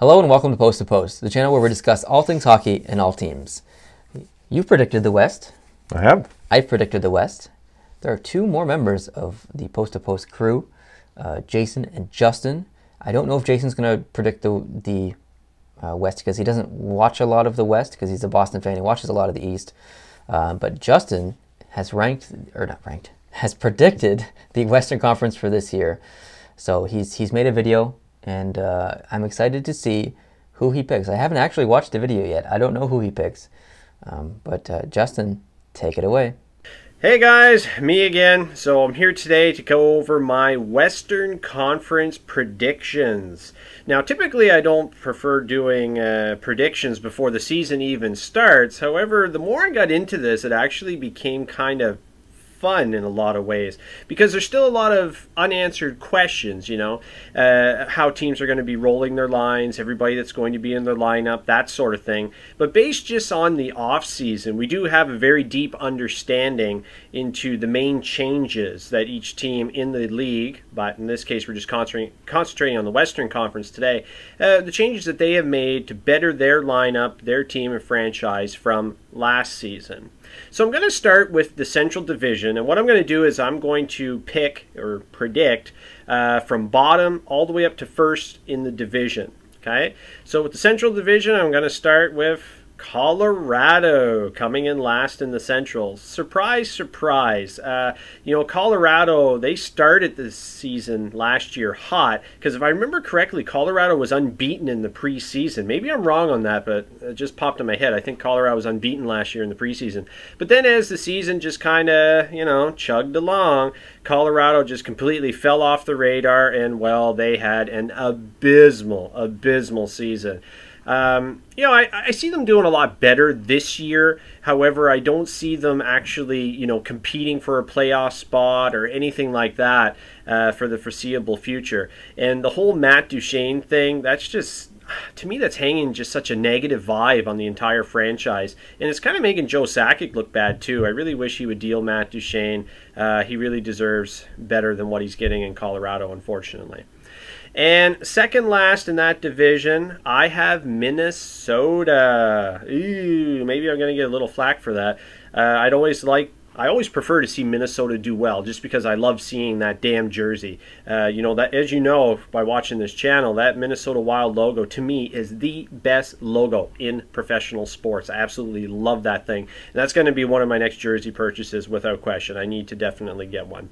Hello and welcome to Post to Post, the channel where we discuss all things hockey and all teams. You've predicted the West. I have. I've predicted the West. There are two more members of the Post to Post crew, uh, Jason and Justin. I don't know if Jason's going to predict the the uh, West because he doesn't watch a lot of the West because he's a Boston fan. He watches a lot of the East. Uh, but Justin has ranked, or not ranked, has predicted the Western Conference for this year. So he's he's made a video, and uh, I'm excited to see who he picks. I haven't actually watched the video yet. I don't know who he picks. Um, but uh, Justin, take it away. Hey guys, me again. So I'm here today to go over my Western Conference predictions. Now, typically I don't prefer doing uh, predictions before the season even starts. However, the more I got into this, it actually became kind of fun in a lot of ways because there's still a lot of unanswered questions, you know, uh, how teams are going to be rolling their lines, everybody that's going to be in their lineup, that sort of thing. But based just on the off season, we do have a very deep understanding into the main changes that each team in the league, but in this case, we're just concentrating, concentrating on the Western Conference today, uh, the changes that they have made to better their lineup, their team, and franchise from last season. So I'm going to start with the Central Division, and what I'm going to do is I'm going to pick or predict uh, from bottom all the way up to first in the division. Okay, so with the Central Division, I'm going to start with Colorado coming in last in the Central. Surprise, surprise. Uh, you know, Colorado, they started the season last year hot because if I remember correctly, Colorado was unbeaten in the preseason. Maybe I'm wrong on that, but it just popped in my head. I think Colorado was unbeaten last year in the preseason. But then as the season just kind of, you know, chugged along, Colorado just completely fell off the radar and, well, they had an abysmal, abysmal season. Um, you know, I, I see them doing a lot better this year. However, I don't see them actually, you know, competing for a playoff spot or anything like that uh, for the foreseeable future. And the whole Matt Duchene thing, that's just to me, that's hanging just such a negative vibe on the entire franchise, and it's kind of making Joe Sakic look bad too. I really wish he would deal Matt Duchene. Uh, he really deserves better than what he's getting in Colorado, unfortunately. And second last in that division, I have Minnesota. Ooh, maybe I'm going to get a little flack for that. Uh, I'd always like I always prefer to see Minnesota do well, just because I love seeing that damn jersey. Uh, you know that, as you know by watching this channel, that Minnesota Wild logo to me is the best logo in professional sports. I absolutely love that thing. And that's going to be one of my next jersey purchases without question. I need to definitely get one.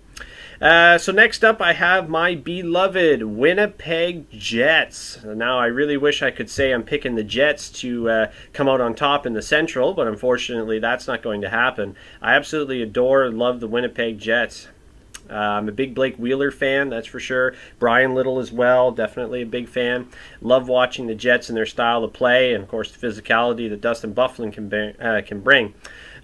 Uh, so next up, I have my beloved Winnipeg Jets. Now, I really wish I could say I'm picking the Jets to uh, come out on top in the Central, but unfortunately, that's not going to happen. I absolutely adore and love the Winnipeg Jets. Uh, I'm a big Blake Wheeler fan, that's for sure. Bryan Little as well, definitely a big fan. Love watching the Jets and their style of play, and of course the physicality that Dustin Byfuglien can, uh, can bring.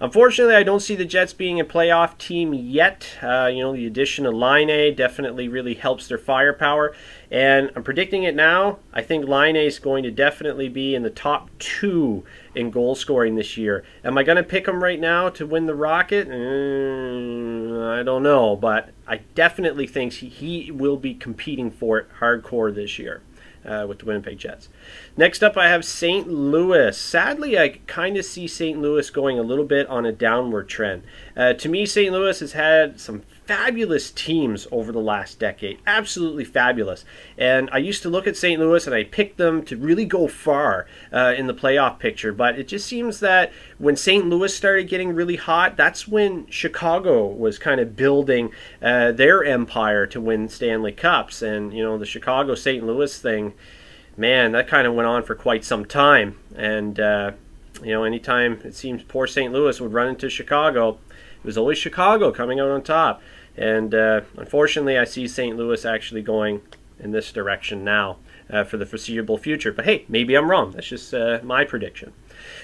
Unfortunately, I don't see the Jets being a playoff team yet. Uh, you know, the addition of Laine definitely really helps their firepower. And I'm predicting it now. I think Laine is going to definitely be in the top two in goal scoring this year. Am I going to pick him right now to win the Rocket? Mm, I don't know, but I definitely think he will be competing for it hardcore this year uh, with the Winnipeg Jets. Next up, I have St. Louis. Sadly, I kind of see St. Louis going a little bit on a downward trend. Uh, to me, St. Louis has had some fabulous teams over the last decade. Absolutely fabulous. And I used to look at St. Louis and I picked them to really go far uh, in the playoff picture. But it just seems that when St. Louis started getting really hot, that's when Chicago was kind of building uh, their empire to win Stanley Cups. And, you know, the Chicago St. Louis thing, man, that kind of went on for quite some time. And, uh, you know, anytime it seems poor St. Louis would run into Chicago, it was always Chicago coming out on top. And uh, unfortunately, I see St. Louis actually going in this direction now uh, for the foreseeable future. But hey, maybe I'm wrong. That's just uh, my prediction.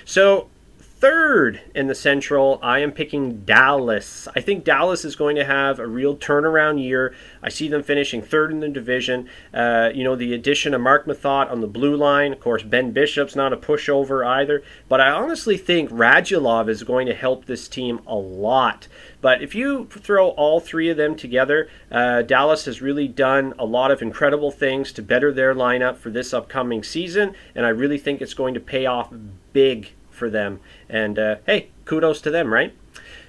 So, third in the Central, I am picking Dallas. I think Dallas is going to have a real turnaround year. I see them finishing third in the division. Uh, you know, the addition of Marc Methot on the blue line. Of course, Ben Bishop's not a pushover either. But I honestly think Radulov is going to help this team a lot. But if you throw all three of them together, uh, Dallas has really done a lot of incredible things to better their lineup for this upcoming season. And I really think it's going to pay off big for them. And uh, hey, kudos to them, right?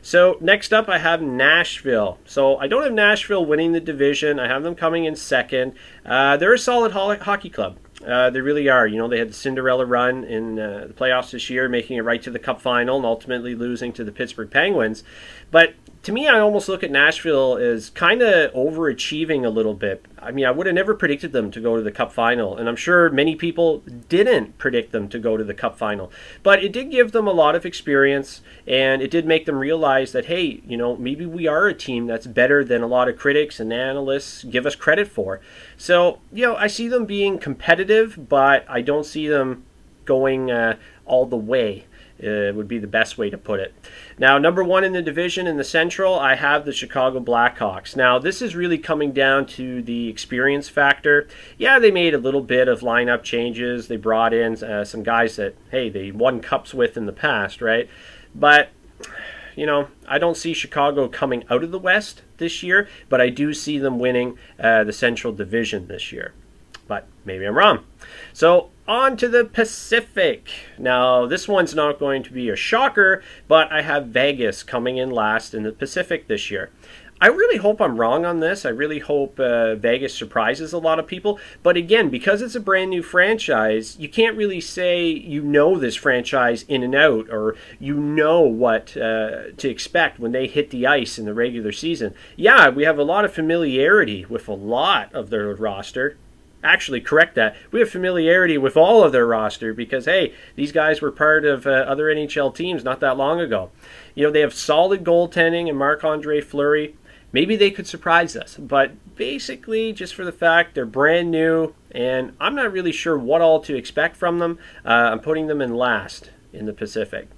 So next up, I have Nashville. So I don't have Nashville winning the division. I have them coming in second. Uh, they're a solid ho- hockey club. Uh, they really are. You know, they had the Cinderella run in uh, the playoffs this year, making it right to the Cup final and ultimately losing to the Pittsburgh Penguins. But to me, I almost look at Nashville as kind of overachieving a little bit. I mean, I would have never predicted them to go to the Cup final, and I'm sure many people didn't predict them to go to the Cup final. But it did give them a lot of experience, and it did make them realize that, hey, you know, maybe we are a team that's better than a lot of critics and analysts give us credit for. So, you know, I see them being competitive, but I don't see them going uh, all the way uh, would be the best way to put it. Now, number one in the division in the Central, I have the Chicago Blackhawks. Now, this is really coming down to the experience factor. Yeah, they made a little bit of lineup changes. They brought in uh, some guys that, hey, they won cups with in the past, right? But you know, I don't see Chicago coming out of the West this year, but I do see them winning uh, the Central Division this year. But maybe I'm wrong. So on to the Pacific. Now, this one's not going to be a shocker, but I have Vegas coming in last in the Pacific this year. I really hope I'm wrong on this. I really hope uh, Vegas surprises a lot of people. But again, because it's a brand new franchise, you can't really say you know this franchise in and out or you know what uh, to expect when they hit the ice in the regular season. Yeah, we have a lot of familiarity with a lot of their roster actually correct that. We have familiarity with all of their roster because, hey, these guys were part of uh, other NHL teams not that long ago. You know, they have solid goaltending and Marc Andre Fleury. Maybe they could surprise us, but basically, just for the fact they're brand new, and I'm not really sure what all to expect from them, uh, I'm putting them in last in the Pacific.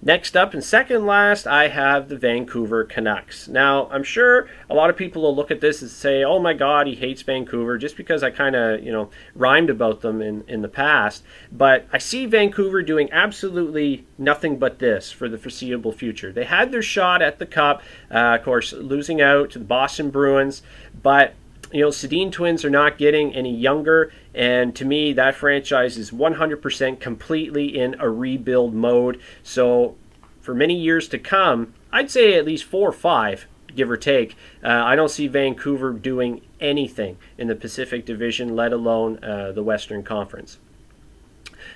Next up and second last, I have the Vancouver Canucks. Now, I'm sure a lot of people will look at this and say, oh my God, he hates Vancouver, just because I kind of, you know, rhymed about them in, in the past. But I see Vancouver doing absolutely nothing but this for the foreseeable future. They had their shot at the Cup, uh, of course, losing out to the Boston Bruins, but you know, Sedin twins are not getting any younger, and to me, that franchise is 100% completely in a rebuild mode. So, for many years to come, I'd say at least four or five, give or take. Uh, I don't see Vancouver doing anything in the Pacific Division, let alone uh, the Western Conference.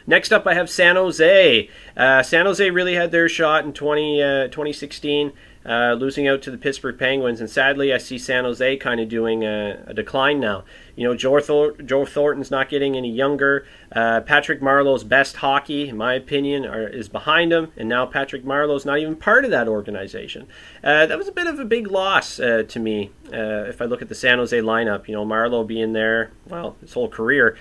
Next up, I have San Jose. Uh, San Jose really had their shot in 20, uh, 2016 uh, losing out to the Pittsburgh Penguins, and sadly, I see San Jose kind of doing a, a, decline now. You know, Joe, Thor- Joe Thornton's not getting any younger. Uh, Patrick Marleau's best hockey, in my opinion, are, is behind him, and now Patrick Marleau's not even part of that organization. Uh, that was a bit of a big loss uh, to me if I look at the San Jose lineup. You know, Marleau being there, well, his whole career.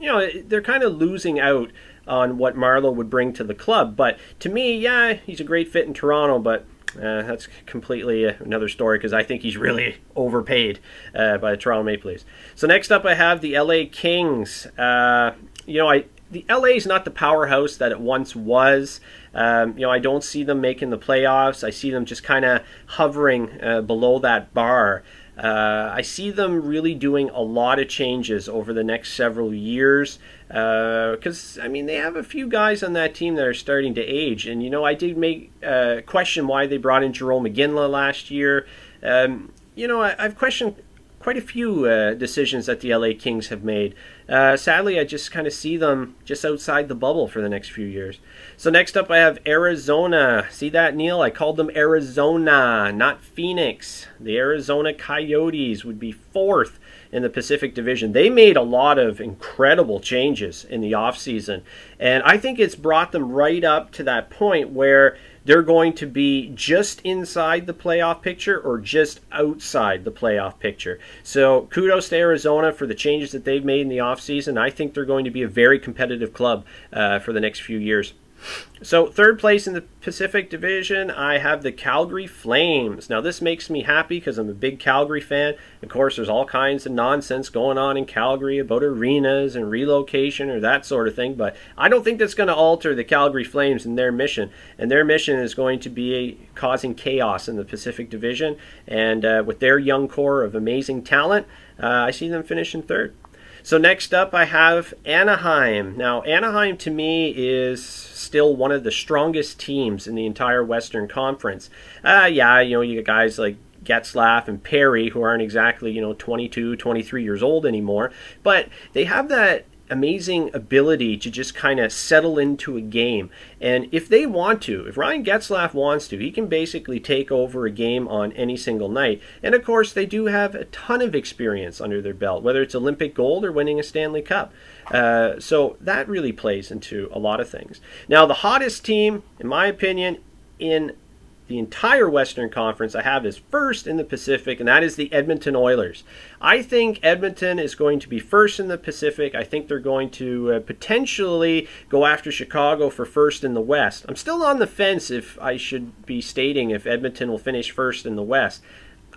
You know, they're kind of losing out on what Marleau would bring to the club. But to me, yeah, he's a great fit in Toronto, but uh, that's completely another story because I think he's really overpaid uh, by the Toronto Maple Leafs. So next up, I have the LA Kings. Uh, you know, I the LA is not the powerhouse that it once was. Um, you know, I don't see them making the playoffs. I see them just kind of hovering uh, below that bar. Uh, I see them really doing a lot of changes over the next several years because uh, I mean they have a few guys on that team that are starting to age, and you know I did make uh, question why they brought in Jarome Iginla last year. Um, you know I, have questioned quite a few uh, decisions that the LA Kings have made. Uh, sadly, I just kind of see them just outside the bubble for the next few years. So next up, I have Arizona. See that, Neil? I called them Arizona, not Phoenix. The Arizona Coyotes would be fourth in the Pacific Division. They made a lot of incredible changes in the offseason, and I think it's brought them right up to that point where they're going to be just inside the playoff picture or just outside the playoff picture. So kudos to Arizona for the changes that they've made in the offseason. I think they're going to be a very competitive club uh, for the next few years. So, third place in the Pacific Division, I have the Calgary Flames. Now, this makes me happy because I'm a big Calgary fan. Of course, there's all kinds of nonsense going on in Calgary about arenas and relocation or that sort of thing, but I don't think that's going to alter the Calgary Flames and their mission. And their mission is going to be causing chaos in the Pacific Division. And uh, with their young core of amazing talent, uh, I see them finishing third. So next up, I have Anaheim. Now, Anaheim to me is still one of the strongest teams in the entire Western Conference. Uh, yeah, you know, you got guys like Getzlaf and Perry who aren't exactly, you know, 22, 23 years old anymore, but they have that amazing ability to just kind of settle into a game. And if they want to, if Ryan Getzlaf wants to, he can basically take over a game on any single night. And of course, they do have a ton of experience under their belt, whether it's Olympic gold or winning a Stanley Cup. Uh, so that really plays into a lot of things. Now, the hottest team, in my opinion, in the entire Western Conference I have is first in the Pacific, and that is the Edmonton Oilers. I think Edmonton is going to be first in the Pacific. I think they're going to uh, potentially go after Chicago for first in the West. I'm still on the fence if I should be stating if Edmonton will finish first in the West.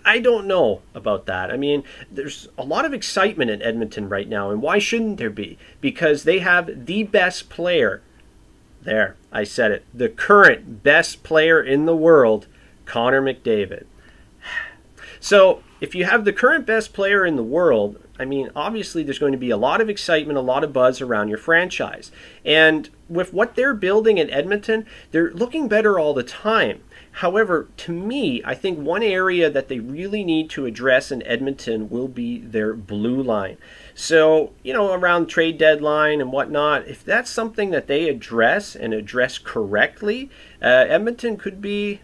I don't know about that. I mean, there's a lot of excitement in Edmonton right now, and why shouldn't there be? Because they have the best player there, I said it. The current best player in the world, Connor McDavid. So, if you have the current best player in the world, I mean, obviously there's going to be a lot of excitement, a lot of buzz around your franchise. And with what they're building in Edmonton, they're looking better all the time. However, to me, I think one area that they really need to address in Edmonton will be their blue line. So, you know, around trade deadline and whatnot, if that's something that they address and address correctly, uh, Edmonton could be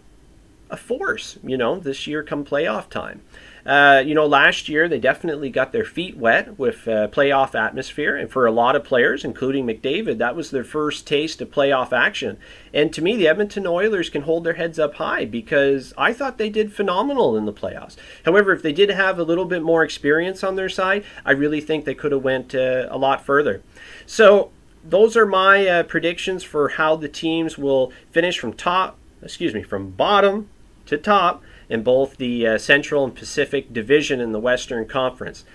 a force, you know, this year come playoff time. Uh, you know, last year they definitely got their feet wet with uh, playoff atmosphere, and for a lot of players, including McDavid, that was their first taste of playoff action. And to me, the Edmonton Oilers can hold their heads up high because I thought they did phenomenal in the playoffs. However, if they did have a little bit more experience on their side, I really think they could have went uh, a lot further. So those are my uh, predictions for how the teams will finish from top, excuse me, from bottom to top in both the uh, Central and Pacific Division in the Western Conference.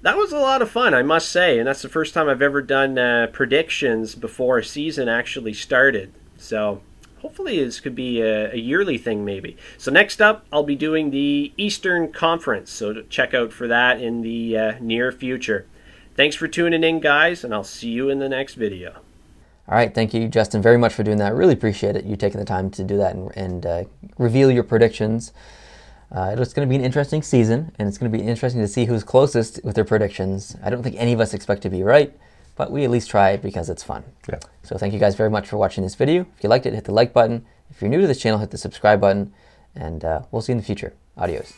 That was a lot of fun, I must say, and that's the first time I've ever done uh, predictions before a season actually started. So hopefully this could be a, a, yearly thing maybe. So next up, I'll be doing the Eastern Conference, so check out for that in the uh, near future. Thanks for tuning in, guys, and I'll see you in the next video. All right, thank you, Justin, very much for doing that. Really appreciate it. You taking the time to do that and, and uh, reveal your predictions. Uh, it's going to be an interesting season, and it's going to be interesting to see who's closest with their predictions. I don't think any of us expect to be right, but we at least try it because it's fun. Yeah. So thank you guys very much for watching this video. If you liked it, hit the like button. If you're new to this channel, hit the subscribe button, and uh, we'll see you in the future. Adios.